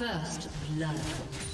First blood.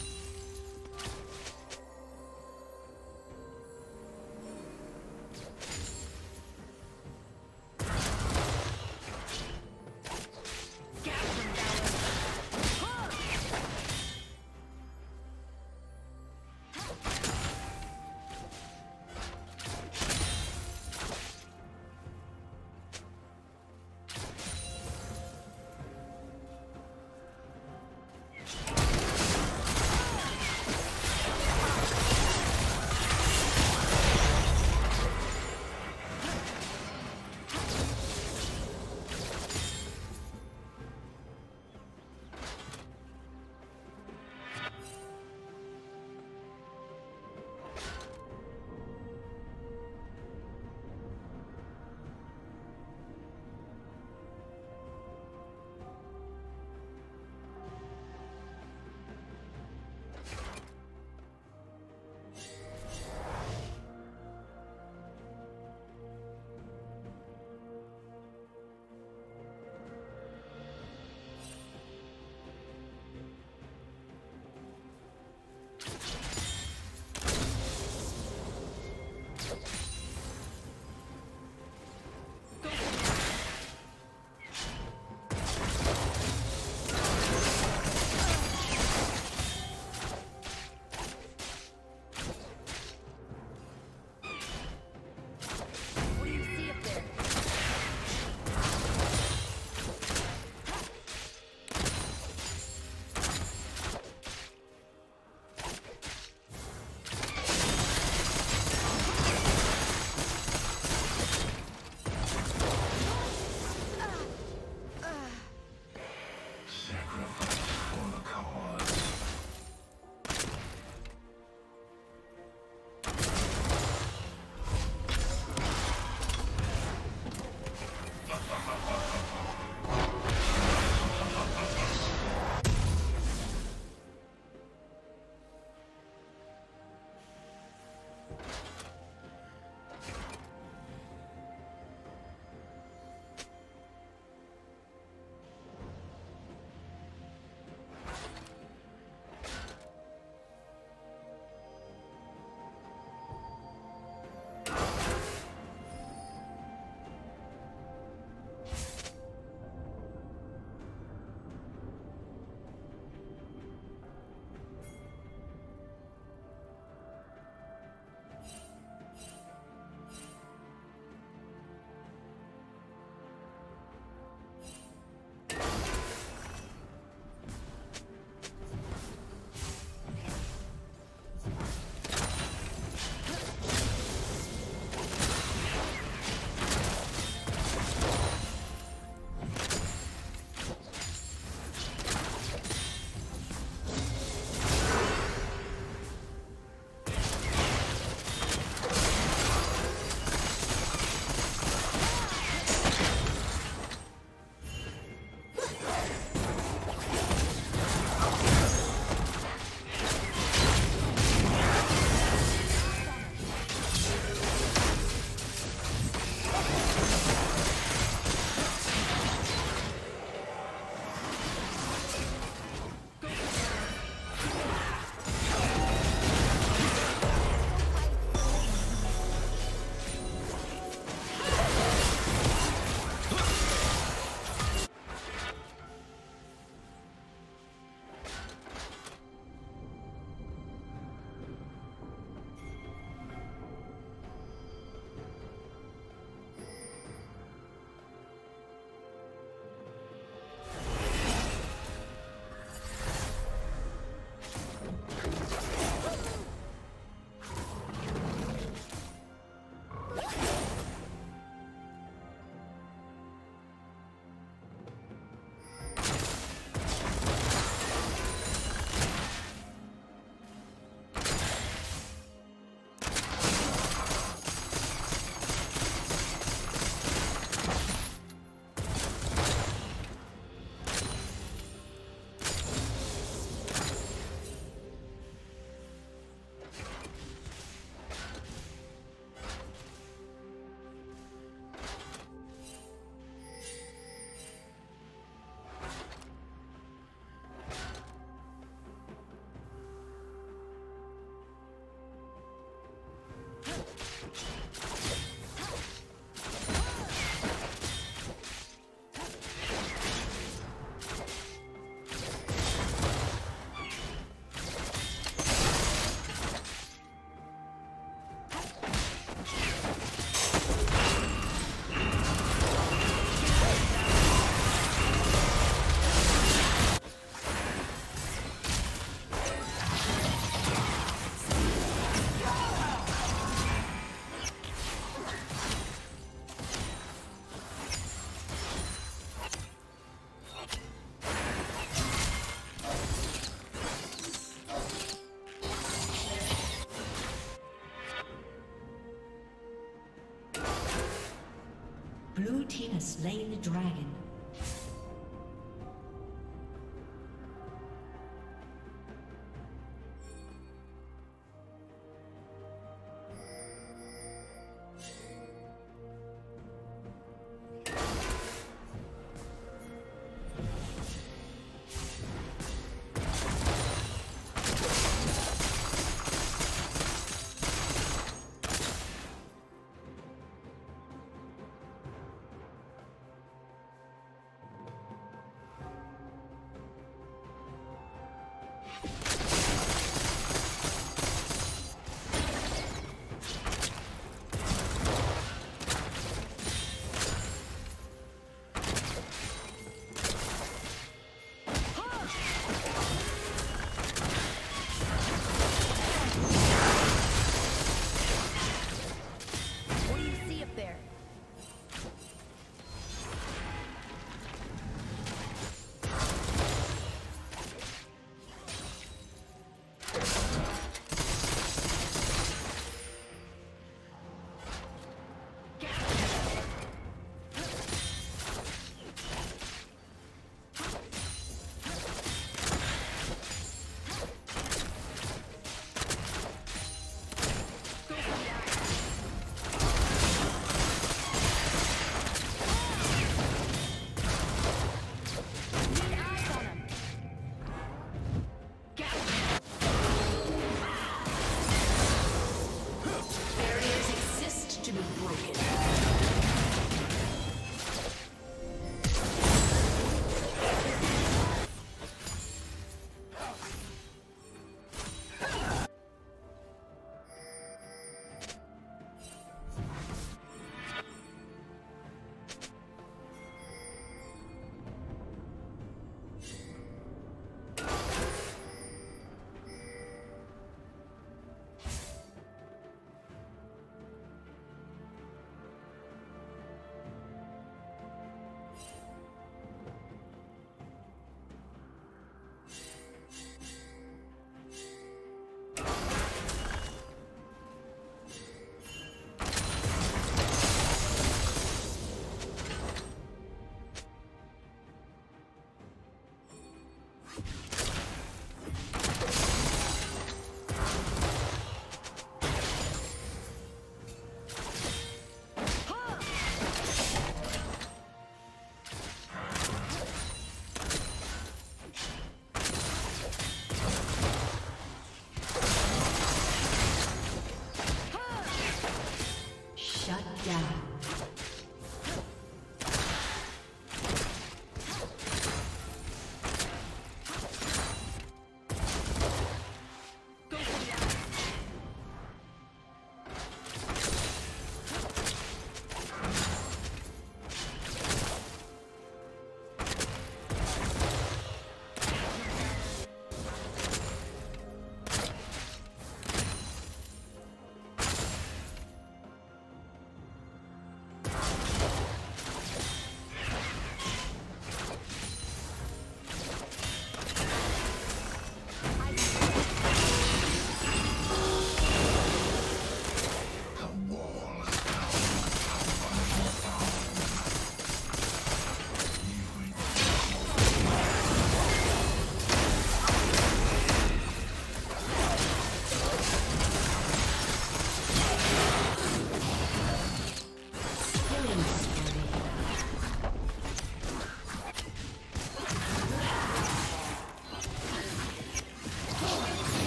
Slain the dragon.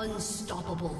Unstoppable.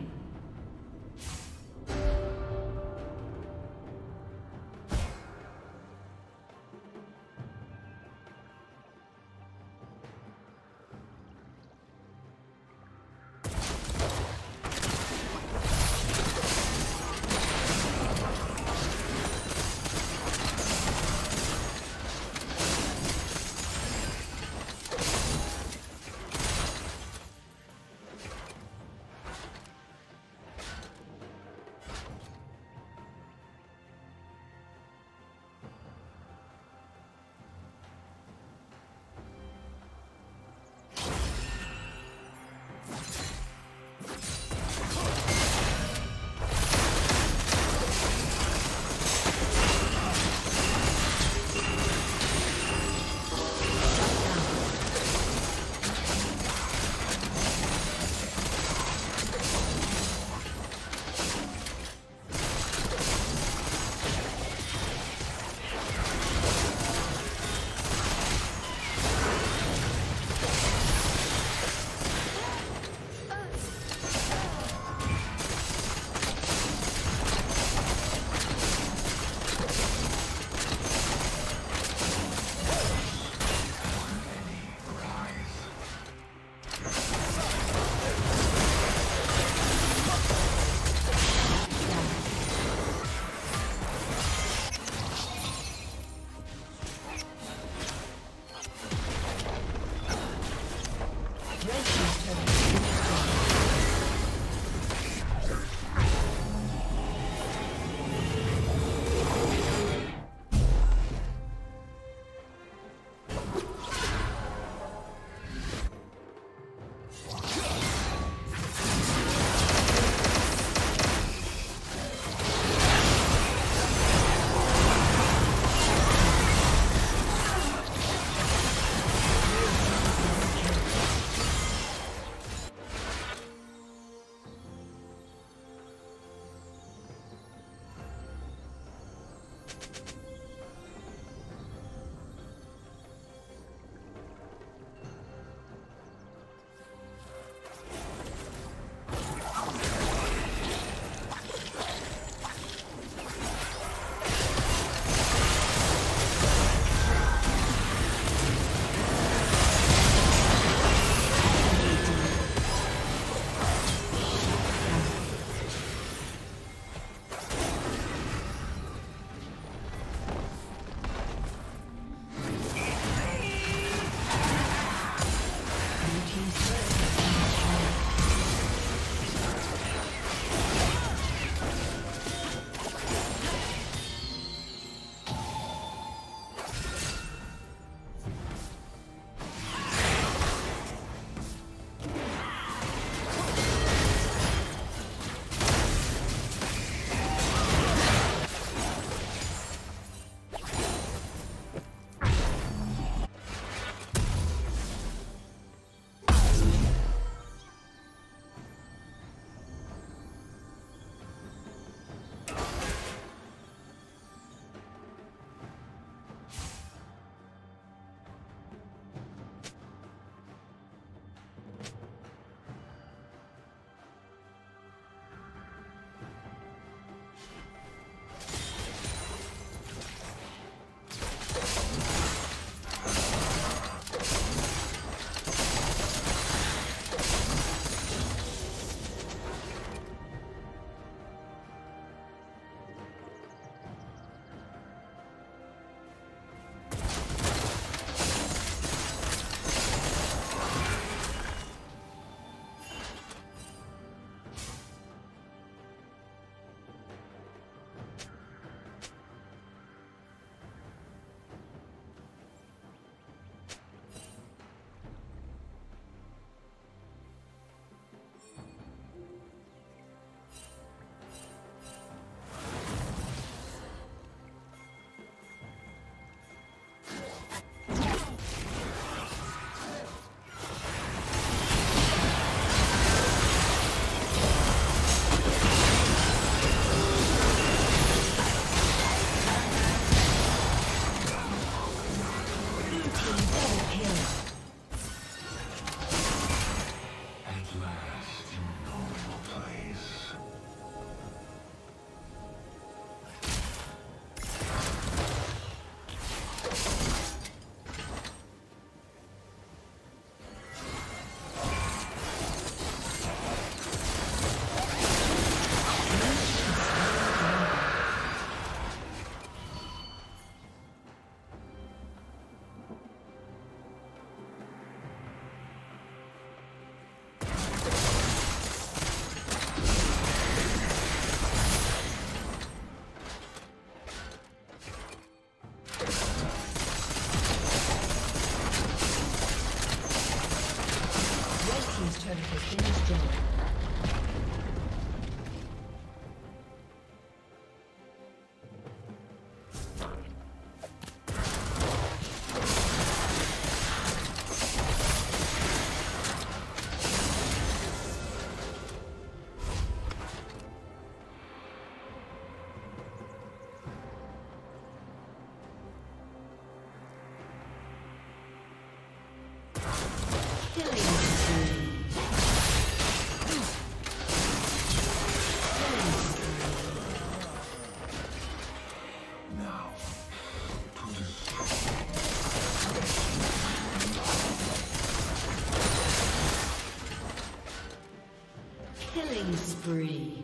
Spree.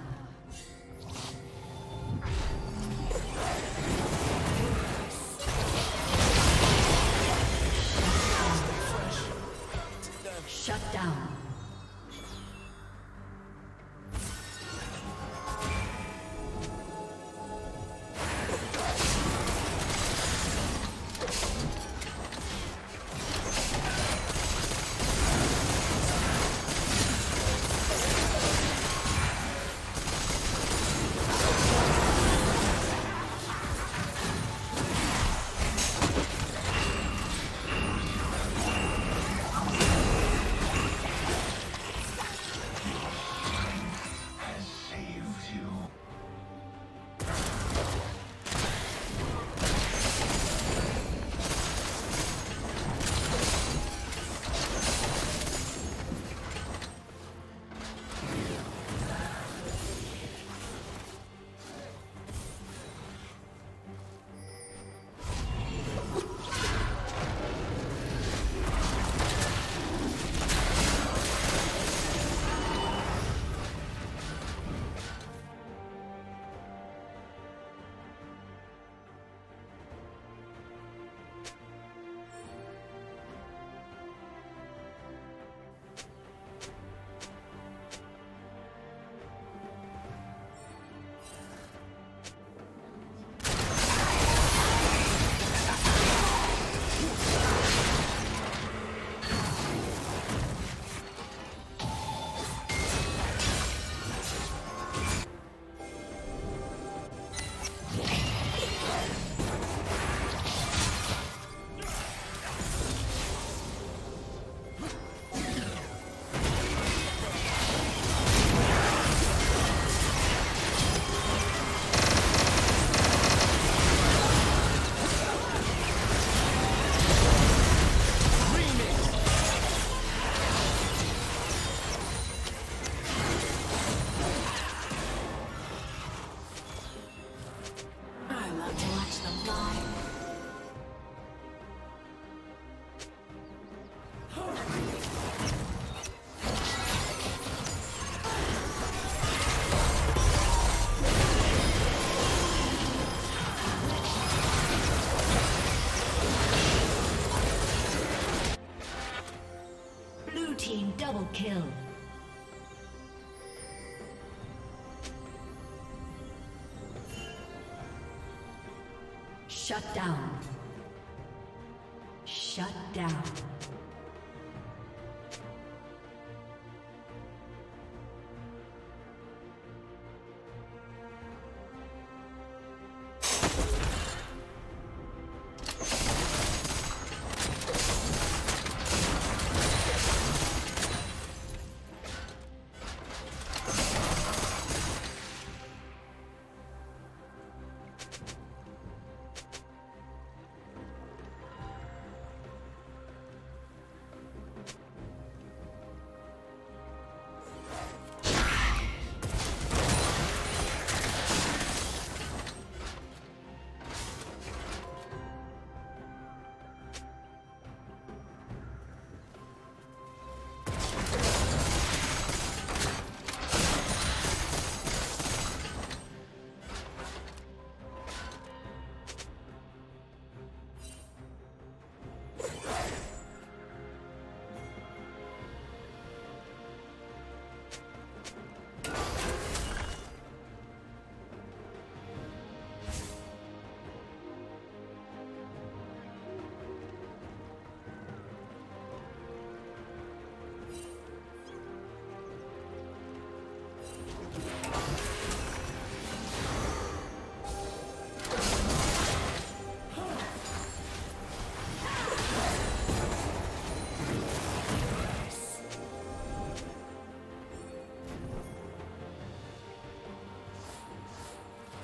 Kill.